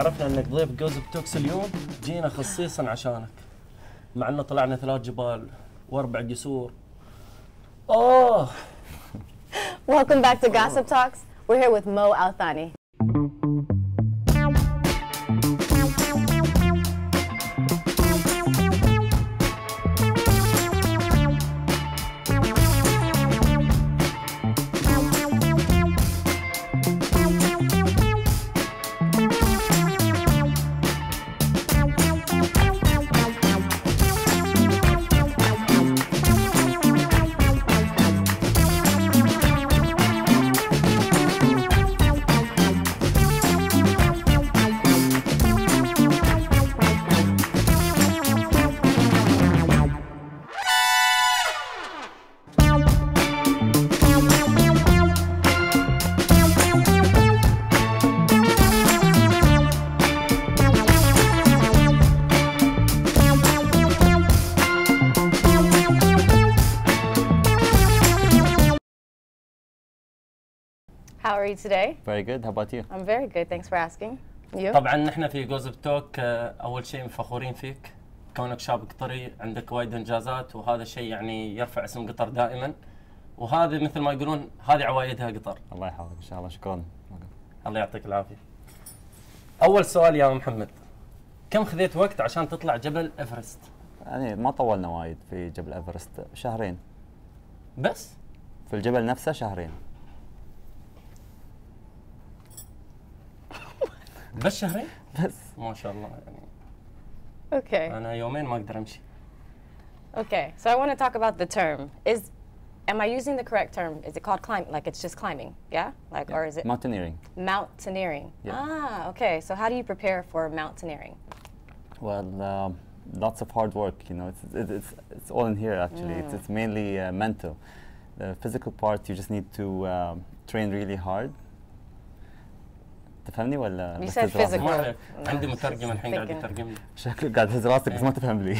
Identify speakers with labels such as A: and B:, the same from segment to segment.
A: عرفنا إنك ضيف جوز بتوكس اليوم جينا خصيصا عشانك مع إنه طلعنا ثلاث جبال وأربع جسور اوه
B: Welcome back to Gossip Talks. We're here with Mo Althani. How are you today?
C: Very good. How about you?
B: I'm very good. Thanks for asking. You?
A: طبعا نحن في Gossip Talks آه، أول شيء فخورين فيك كونك شاب قطري عندك وايد إنجازات وهذا الشيء يعني يرفع اسم قطر دائما وهذه مثل ما يقولون هذه عوايدها قطر
C: الله يحفظك إن شاء الله شكرا
A: الله يعطيك العافية أول سؤال يا محمد كم خذيت وقت عشان تطلع جبل إيفرست
C: يعني ما طولنا وايد في جبل إيفرست شهرين
A: بس
C: في الجبل نفسه شهرين
A: بس شهرين
C: بس
A: ما شاء الله يعني
B: Okay.
A: انا يومين ما اقدر امشي
B: Okay. So I want to talk about the term. Is am I using the correct term? Is it called climb like it's just climbing? Yeah? Like or is it
C: mountaineering
B: mountaineering?
C: Yeah.
B: Ah, okay. So how do you prepare for mountaineering?
C: well um, lots of hard work you know it's it, it's it's all in here actually it's, it's mainly uh, mental the physical part you just need to um, train really hard تفهمني ولا
B: You No,
A: عندي مترجم الحين قاعد. يترجم لي
C: شكلك قاعد تهز راسك بس ما تفهم لي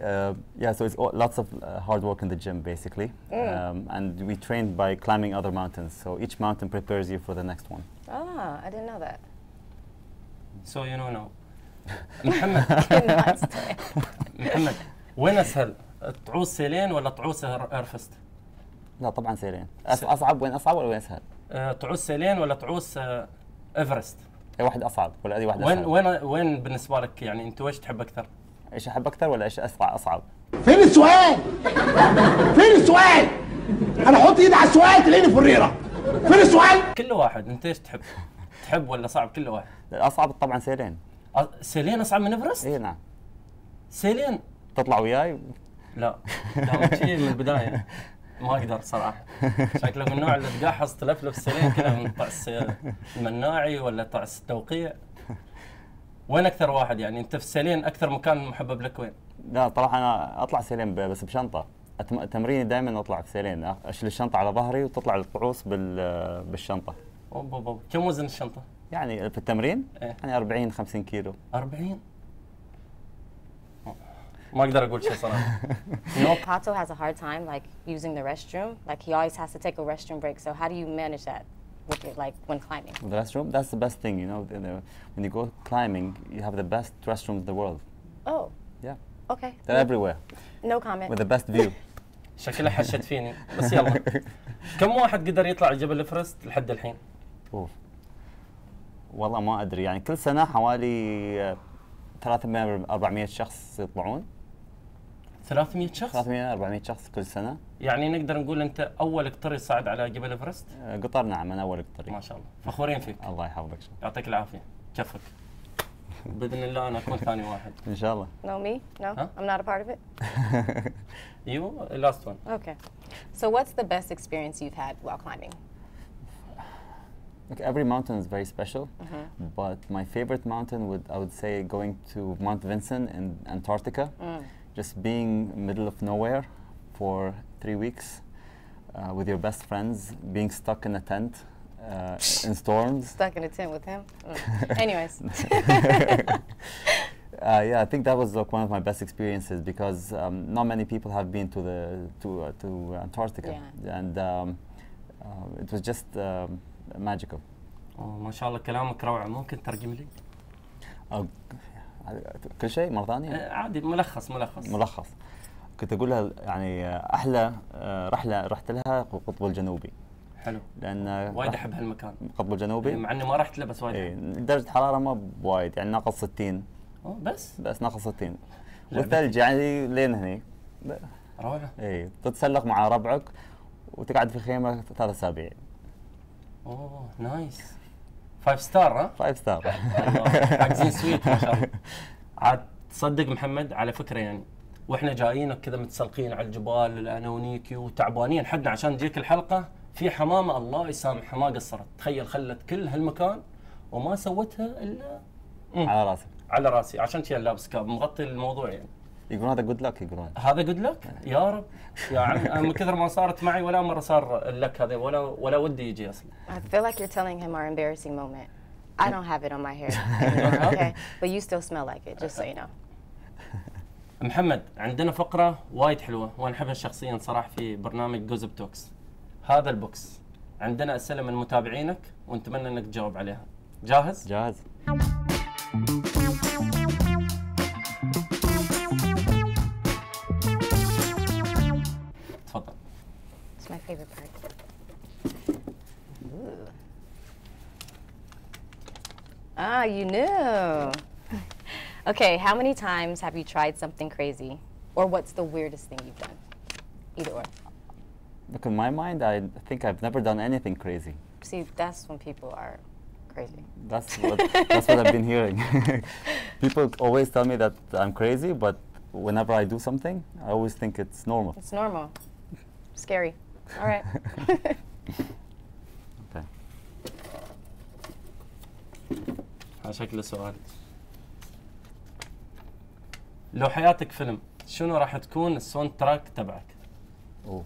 C: Uh, yeah, so it's all, lots of uh, hard work in the gym, basically, um, and we train by climbing other mountains. So each mountain prepares you for the next one.
B: Ah, I didn't know that.
A: so you know no محمد. محمد وين اسهل تعوز سيلين ولا تعوز إر- ايفرست
C: لا طبعا سيلين أص-
A: س-
C: اصعب وين اصعب ولا وين اسهل؟
A: أه، تعوز سيلين ولا تعوز أه، إيفرست
C: اي واحد أصعب ولا اي واحد
A: وين؟ وين وين بالنسبة لك يعني أنت وش تحب أكثر؟
C: إيش أحب أكثر ولا إيش أسرع أصعب؟
D: فين السؤال؟ فين السؤال؟ أنا أحط إيدي على السؤال تلاقيني فريرة. فين السؤال؟
A: كل واحد أنت إيش تحب؟ تحب ولا صعب كل واحد؟
C: الأصعب طبعا سيلين
A: أ- سيلين أصعب من إيفرست؟
C: اي نعم
A: سيلين
C: تطلع وياي
A: لا لا من البداية ما أقدر صراحة. شكله من النوع اللي تقحص تلفلف سيلين كذا من طعس المناعي ولا طعس التوقيع وين أكثر واحد يعني؟ أنت في السيلين أكثر مكان محبب لك وين؟
C: لا طبعا أنا أطلع سيرين ب- بس بشنطة. تمريني دائما أطلع في سيرين أ- أشيل الشنطة على ظهري وتطلع الطعوس بال بالشنطة.
A: أوب أوب أوب. كم وزن الشنطة؟
C: يعني في التمرين؟
A: إيه.
C: يعني 40 50 كيلو.
A: 40 ما أقدر أقول شيء صراحة نوب
B: Pato has a hard time like using the restroom. Like he always has to take a restroom break. So how do you manage that with it, like when climbing?
C: The restroom, that's the best thing, you know. when you go climbing, you have the best restrooms in the world.
B: Oh,
C: Yeah,
B: okay.
C: they're everywhere
B: No comment.
C: with the best view.
A: شكلها حشت فيني بس يلا كم واحد قدر يطلع جبل ايفرست لحد الحين؟
C: أوف. والله ما ادري يعني كل سنه حوالي آه، 300 400 شخص يطلعون
A: 300 شخص
C: 300 400 شخص كل سنه
A: يعني نقدر نقول انت اول قطري صعد على جبل ايفرست
C: آه، قطر نعم أنا اول
A: ما
C: قطري
A: شاء الله فخورين فيك
C: الله يحفظك.
A: يعطيك العافيه كفك باذن الله أنا اكون ثاني واحد
C: ان شاء الله
B: No, me? No,
A: Huh?
B: I'm not a part of it.
A: يو لاست ون
B: Okay. So what's the best experience you've had while climbing?
C: Like every mountain is very special, but my favorite mountain would I would say going to Mount Vinson in Antarctica, just being middle of nowhere for three weeks uh, with your best friends, being stuck in a tent uh, in storms.
B: Stuck in a tent with him? Mm. Anyways.
C: Uh, yeah, I think that was like one of my best experiences because um, not many people have been to the to uh, to Antarctica,
B: Yeah.
C: and um, uh, it was just um, magical.
A: أوه ما شاء الله كلامك روعه ممكن ترجم لي
C: أو كل شيء مرة ثانية؟
A: آه، عادي ملخص ملخص.
C: ملخص. كنت أقول لها يعني أحلى آه، رحلة رحت لها القطب الجنوبي.
A: حلو.
C: لأن
A: وايد أحب هالمكان.
C: القطب الجنوبي.
A: مع إني ما رحت له بس وايد
C: إيه. درجة حرارة ما بوايد يعني ناقص 60
A: أوه بس؟
C: بس ناقص 60
A: لعبتي.
C: والثلج يعني لين هني.
A: روعة.
C: اي تتسلق مع ربعك وتقعد في خيمة ثلاث أسابيع.
A: أوه nice. five star ها
C: five
A: star حاجزين سويت ما شاء الله. عاد تصدق محمد على فكرة يعني وإحنا جايين كذا متسلقين على الجبال أنا ونيكي وتعبانين. حدنا عشان تجيك الحلقة في حمامة الله يسامحها ما قصرت. تخيل خلت كل هالمكان وما سوتها إلا.
C: على راسك
A: على راسي. عشان كذا لابس كاب مغطي الموضوع يعني.
C: يقولون هذا جود لك يقولون.
A: هذا جود لك يا رب. يا عم أنا من كثر ما صارت معي ولا مرة صار اللك هذا ولا ولا ودي يجي أصلا.
B: I feel like you're telling him our embarrassing moment. I don't have it on my hair. okay, but you still smell like it, just so you know.
A: محمد عندنا فقرة وايد حلوة وأنا أحبها شخصيا صراحة في برنامج Gossip Talks هذا ال box. عندنا أسئلة من متابعينك ونتمنى أنك تجاوب عليها. جاهز؟
C: جاهز.
B: Favorite part. Ooh. Ah, you knew. okay, how many times have you tried something crazy? Or what's the weirdest thing you've done? Either or.
C: Look, in my mind, I think I've never done anything crazy.
B: See, that's when people are crazy.
C: That's what, that's what I've been hearing. People always tell me that I'm crazy, but whenever I do something, I always think it's normal.
B: It's normal. Scary. All right.
C: Okay.
A: هذا شكله سؤال لو حياتك فيلم شنو راح تكون الساوند تراك تبعك؟
C: Oh.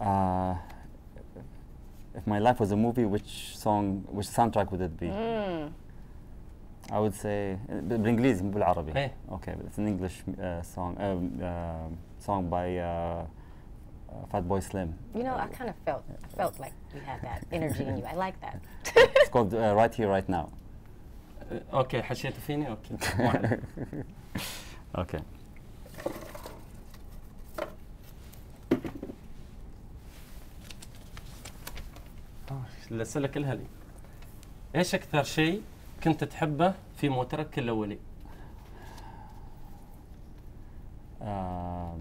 C: Uh, if my life was a movie, which song, which soundtrack would it be?
B: Mm.
C: I would say ب- بالانجليزي مو بالعربي.
A: إيه.
C: Okay, but it's an English uh, song, um, uh, song by uh, uh, Fatboy Slim.
B: You know, I kind of felt, I felt like you had that energy in you. I like that.
C: It's called uh, Right Here, Right Now.
A: أه، أوكي حشيت فيني عليك.
C: Okay.
A: الأسئلة كلها لي إيش أكثر شيء كنت تحبه في موترك الأولي؟
C: آه،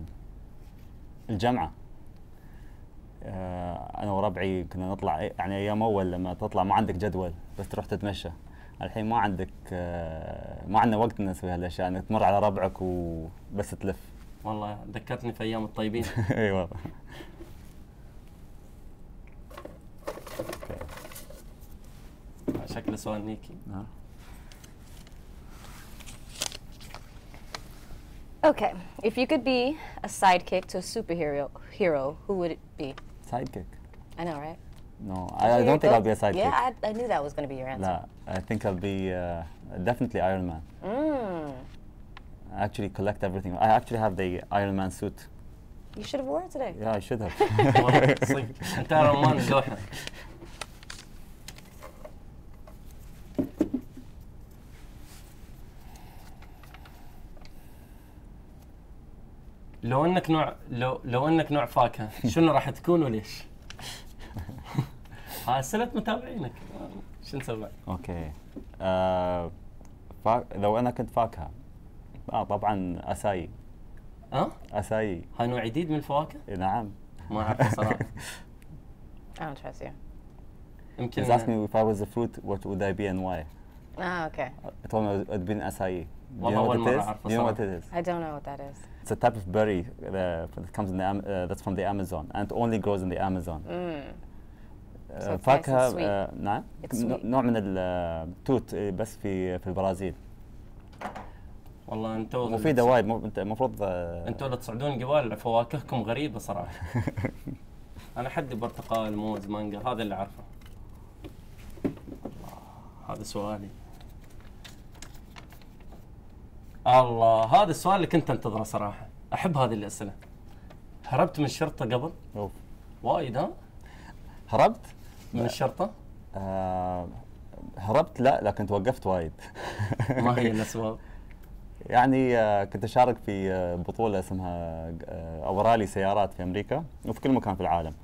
C: أنا وربعي كنا نطلع يعني أيام أول لما تطلع ما عندك جدول بس تروح تتمشى. الحين ما عندك آه، ما عندنا وقت نسوي هالأشياء إنك تمر على ربعك وبس تلف.
A: والله ذكرتني في أيام الطيبين.
C: أيوة
A: شكله سؤال نيكي.
C: آه.
B: Okay, if you could be a sidekick to a superhero, hero, who would it be?
C: sidekick.
B: I know, right?
C: no I, I don't think I'll be a sidekick
B: Yeah, I, I knew that was going to be your answer.
C: لا I think I'll be uh, definitely Iron Man
B: Mm.
C: I actually collect everything I actually have the Iron Man suit
B: You should have worn it today.
C: yeah I should have
A: والله صدق أنت رمان اللوحة لو انك نوع لو لو انك نوع فاكهه شنو راح تكون وليش؟ ها اسئله متابعينك شو نسوي؟
C: okay آه فا... لو أنا كنت فاكهه آه طبعا اساي
A: ها؟
C: اساي
A: هاي نوع جديد من الفواكه؟
C: نعم
A: ما اعرف صراحة
B: I don't trust you.
A: يمكن
C: He's asking me if I was a fruit what would I be and why
B: Ah, okay.
C: I told him I'd be an acai Do you
A: والله
C: know what
A: مرة
C: it is? Do you know what it is?
B: I don't know what that is.
C: It's a type of berry uh, that comes in the Am- uh, that's from the Amazon and only grows in the Amazon.
B: Mm.
C: Uh,
B: So it's nice and
C: فاكهة
B: sweet.
C: uh, نعم.
B: It's
C: نوع- من التوت uh, بس في في البرازيل.
A: والله أنتوا
C: مفيدة وايد المفروض uh,
A: أنتوا اللي تصعدون جبال فواكهكم غريبة صراحة. أنا حدي برتقال موز مانجا هذا اللي أعرفه. الله هذا سؤالي. الله هذا السؤال اللي كنت أنتظره صراحة. أحب هذه الأسئلة. هربت من الشرطة قبل؟
C: أوف.
A: وايد ها؟
C: هربت؟
A: من الشرطة؟
C: آه هربت لا لكن توقفت وايد.
A: ما هي الأسباب؟
C: يعني آه كنت أشارك في آه بطولة اسمها آه أو رالي سيارات في أمريكا وفي كل مكان في العالم.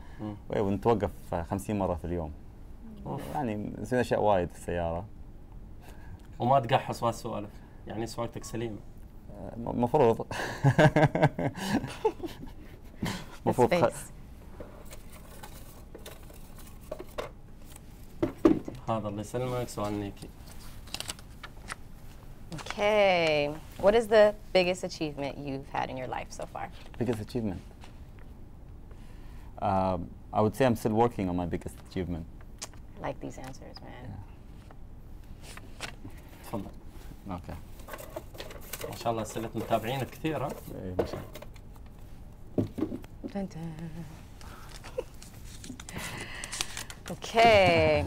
C: ونتوقف آه، 50 مرة في اليوم.
A: أوف.
C: يعني نسوي أشياء وايد في السيارة.
A: وما تقحص وهالسوالف يعني سواقتك سليمه
C: آه، م- مفروض
B: His
C: مفروض خ-
B: face.
A: هذا الله يسلمك سؤال نيكي
B: Okay. What is the biggest achievement you've had in your life so far?
C: biggest achievement um, I would say I'm still working on my biggest achievement
B: I like these answers, man.
A: تفضل
C: اوكي
A: ما شاء الله اسئله متابعينك كثير ها
C: إيه، ما شاء الله.
B: Okay.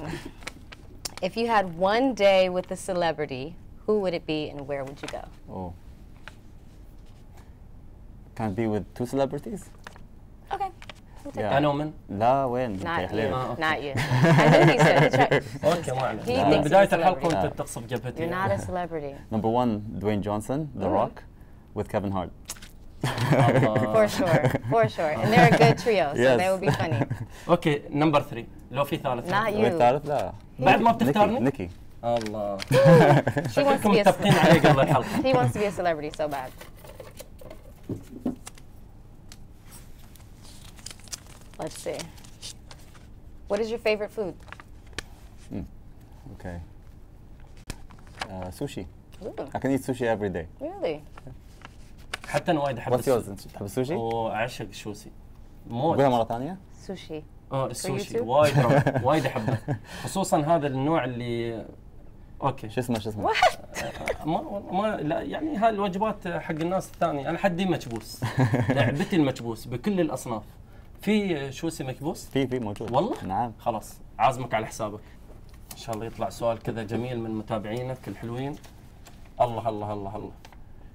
B: If you had one day with a celebrity, who would it be and where would you go?
C: Oh. Can it be with two celebrities?
B: Okay. We'll take
C: Yeah.
A: أنا ومن
C: لا وين؟
A: آه،.
B: Try-
A: أوكي ما عليك من بدايه
B: الحلقة.
A: وانت تقصف جبهتي
B: You're not a celebrity.
C: Number one, Dwayne Johnson, The
B: Mm.
C: Rock, with Kevin Hart.
B: For sure. For sure. And they're a good trio, so
C: Yes.
B: that would be funny.
A: أوكي نمبر 3 لو في ثالث
B: Not you.
C: والثالث لا.
A: بعد ما بتختارني؟
C: نيكي.
A: الله شكلكم متفقين عليه قبل الحلقة
B: he wants to be a celebrity so bad. Let's see. What is your favorite food?
C: Okay. Uh, sushi.
B: Ooh,
C: I can eat sushi every day.
B: really?
A: حتى أنا وايد أحب
C: What's yours?
A: السوشي.
C: أنت تحب السوشي؟
A: واعشق الشوسي موت
C: قولها مرة ثانية.
B: Sushi.
A: آه السوشي؟ وايد وايد أحبه خصوصا هذا النوع اللي okay
C: شو اسمه شو اسمه؟
A: ما ما لا يعني هاي الوجبات حق الناس الثانية أنا حدي مكبوس لعبتي المكبوس بكل الأصناف في سوشي مكبوس
C: في في موجود.
A: والله؟
C: نعم.
A: خلاص عازمك على حسابك. إن شاء الله يطلع سؤال كذا جميل من متابعينك الحلوين. الله الله الله الله.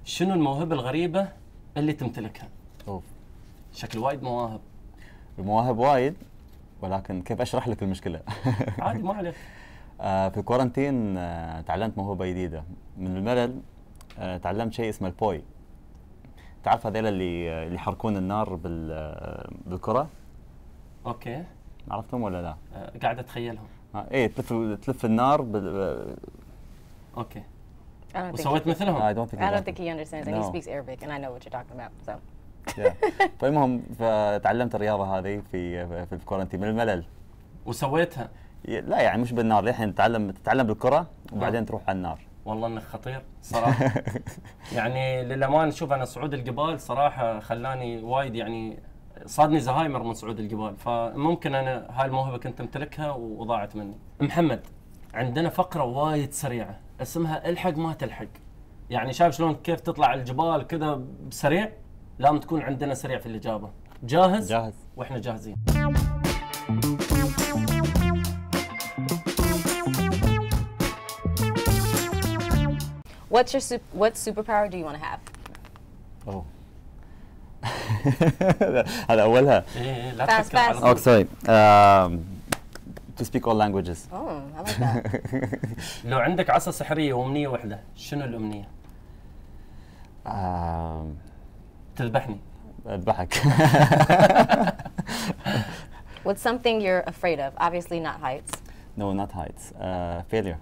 A: شنو الموهبة الغريبة اللي تمتلكها؟
C: أوف.
A: شكل وايد مواهب.
C: المواهب وايد ولكن كيف أشرح لك المشكلة؟
A: عادي ما عليك.
C: آه، في ال quarantine آه، تعلمت موهبة جديدة. من الملل آه، تعلمت شيء اسمه ال poi. تعرف هذيل اللي اللي يحركون النار بال بالكرة؟
A: okay.
C: عرفتهم ولا لا؟
A: آه، قاعد أتخيلهم.
C: آه، إيه تلف تلف النار بال
B: okay.
A: وسويت مثلهم؟
C: I don't think
B: I don't
C: that-
B: think he understands, and he speaks Arabic, and I know what you're talking about. So.
C: فالمهم فتعلمت الرياضة هذه في في ال quarantine من الملل.
A: وسويتها؟
C: لا يعني مش بالنار للحين تتعلم تتعلم بالكرة وبعدين تروح على النار.
A: والله إنك خطير صراحة يعني للأمانة شوف أنا صعود الجبال صراحة خلاني وايد يعني صادني زهايمر من صعود الجبال فممكن أنا هاي الموهبة كنت امتلكها وضاعت مني. محمد عندنا فقرة وايد سريعة اسمها الحق ما تلحق. يعني شايف شلون كيف تطلع الجبال كذا بسريع؟ لازم تكون عندنا سريع في الإجابة. جاهز؟
C: جاهز
A: وإحنا جاهزين.
B: What's your sup- what superpower do you want to have?
C: اوه هذا اولها
A: ايه إيه، لا
B: Fast,
A: تفكر على
B: fast.
A: طول.
C: Oh, sorry. Um, to speak all languages.
B: Oh, I like that.
A: لو عندك عصا سحريه وامنيه واحده، شنو الامنيه؟
C: um,
A: تذبحني.
C: الضحك.
B: What's something you're afraid of? Obviously, not heights.
C: no, not heights. Uh, failure.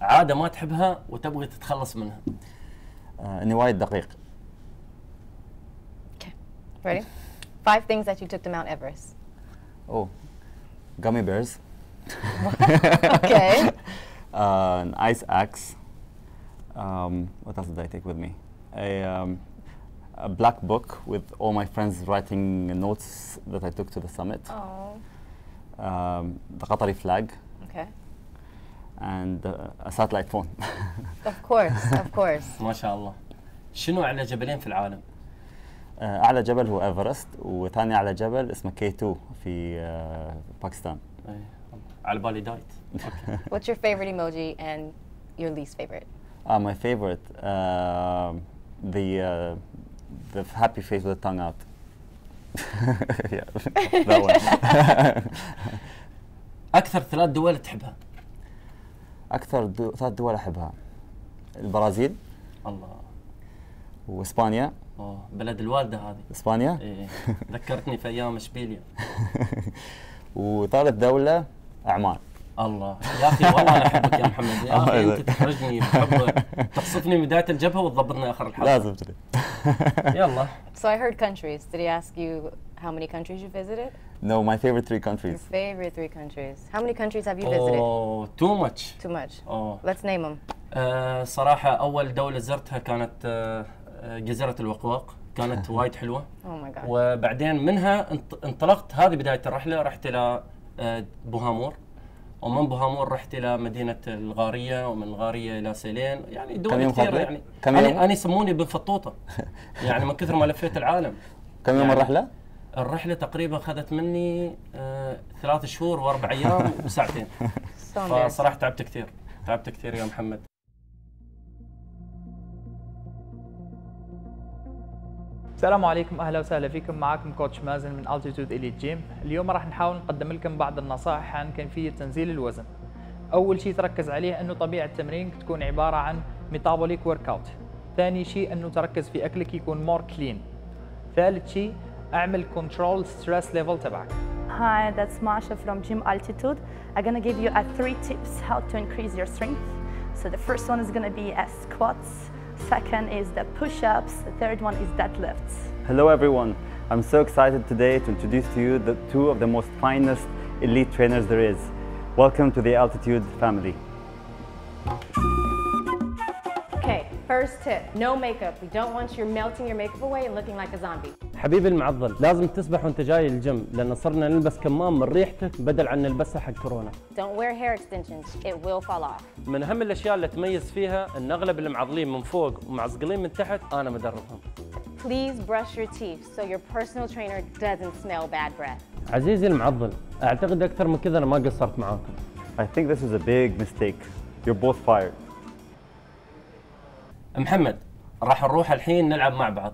A: عاده ما تحبها وتبغي تتخلص منها.
C: Uh, اني وايد دقيق.
B: Okay. Ready? Five things that you took to Mount Everest.
C: Oh, gummy bears.
B: Okay.
C: uh, an ice axe. Um, what else did I take with me? A, um, a black book with all my friends writing notes that I took to the summit.
B: oh.
C: Um, the Qatari flag
B: Okay.
C: and uh, a satellite phone.
B: Of course. Of course.
A: ما شاء الله. شنو اعلى جبلين في العالم؟
C: Uh, اعلى جبل هو ايفرست وثاني اعلى جبل اسمه كي 2 في uh, باكستان
A: إيه، على بالي دايت. اوكي.
B: What's your favorite emoji and your least favorite?
C: uh, my favorite uh, the uh, the happy face with the tongue out yeah that one
A: اكثر ثلاث دول تحبها
C: أكثر دو ثلاث دول أحبها. البرازيل
A: الله.
C: وإسبانيا.
A: أوه. بلد الوالدة هذه.
C: إسبانيا.
A: إيه. ذكرتني في أيام إشبيليا.
C: وثالث دولة عمان.
A: الله يا أخي والله أنا أحبك يا محمد يا أخي أنت
C: يسعدك.
A: تخرجني بحب تقصفني من بداية الجبهة وتضبطني آخر الحلقة
C: لازم كذي
A: يلا
B: So I heard countries. Did he ask you how many countries you visited?
C: No, my favorite three
B: Your
C: countries.
B: favorite three countries. How many countries have you visited?
A: Oh too much
B: Too much.
A: Oh
B: Let's name them.
A: آه، صراحة أول دولة زرتها كانت آه، آه، جزيرة الوقواق كانت وايد حلوة
B: Oh my god.
A: وبعدين منها انط- انطلقت هذه بداية الرحلة رحت إلى آه، بوهامور ومن بوهامور رحت إلى مدينة الغارية ومن الغاريه إلى سيلين يعني دول
C: لك؟
A: يعني
C: كم يوم؟
A: أنا يسموني بن فطوطه يعني من كثر ما لفيت العالم
C: كم يوم
A: يعني
C: الرحلة؟
A: الرحلة تقريبا أخذت مني آه، ثلاث شهور وأربع أيام وساعتين. فصراحة تعبت كثير تعبت كثير يا محمد
E: السلام عليكم أهلا وسهلا فيكم معكم coach مازن من Altitude Elite Gym اليوم راح نحاول نقدم لكم بعض النصائح عن كيفية تنزيل الوزن أول شيء تركز عليه أنه طبيعة تمرينك تكون عبارة عن metabolic workout ثاني شيء أنه تركز في أكلك يكون مور كلين ثالث شيء أعمل كنترول ستريس ليفل تبعك
F: Hi, that's Masha from Gym Altitude. I'm gonna give you uh, three tips how to increase your strength. So the first one is gonna be uh, squats. Second is the push-ups. The third one is deadlifts.
C: Hello everyone. I'm so excited today to introduce to you the two of the most finest elite trainers there is. Welcome to the Altitude family.
B: first tip no makeup. We don't want you melting your makeup away and looking like a zombie.
A: حبيبي المعضل لازم تسبح وانت جاي الجيم لان صرنا نلبس كمام من ريحته بدل عن نلبسها حق كورونا
B: Don't wear hair extensions, it will fall off.
A: من اهم الاشياء اللي تميز فيها ان اغلب المعضلين من فوق ومعزقلين من تحت انا مدربهم
B: Please brush your teeth so your personal trainer doesn't smell bad breath.
A: عزيزي المعضل اعتقد اكثر من كذا انا ما قصرت معاكم
C: I think this is a big mistake. You're both fired.
A: محمد راح نروح الحين نلعب مع بعض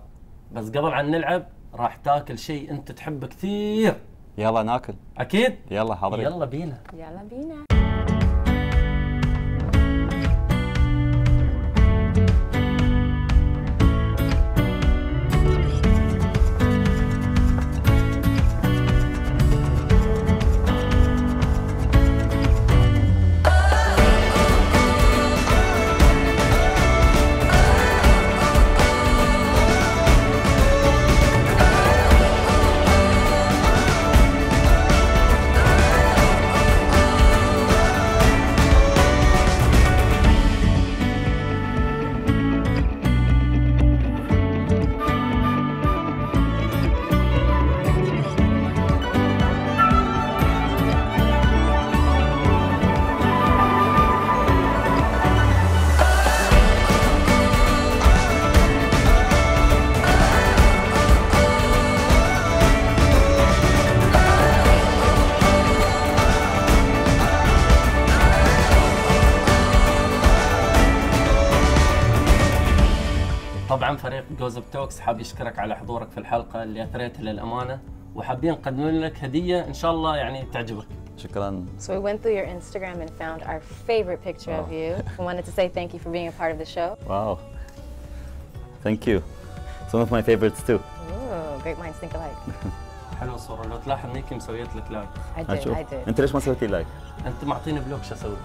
A: بس قبل عن نلعب راح تاكل شيء انت تحبه كثير
C: يلا ناكل.
A: أكيد
C: يلا حاضرين.
A: يلا بينا
B: Yalla bina. طبعا فريق Gossip Talks حاب يشكرك على حضورك في الحلقة اللي أثريتها للأمانة وحابين نقدم لك هدية إن شاء الله يعني تعجبك
C: شكرا.
B: So we went through your Instagram and found our favorite picture of
C: Oh.
B: you. We wanted to say thank you for being a part of the show.
C: Wow. Thank you. Some of my favorites too.
B: Ooh, great minds think alike.
A: حلوة الصورة لو تلاحظ نيكي مسويت لك like
B: I did. I did.
C: أنت ليش ما سويتي like؟
A: أنت معطيني block شو أسوي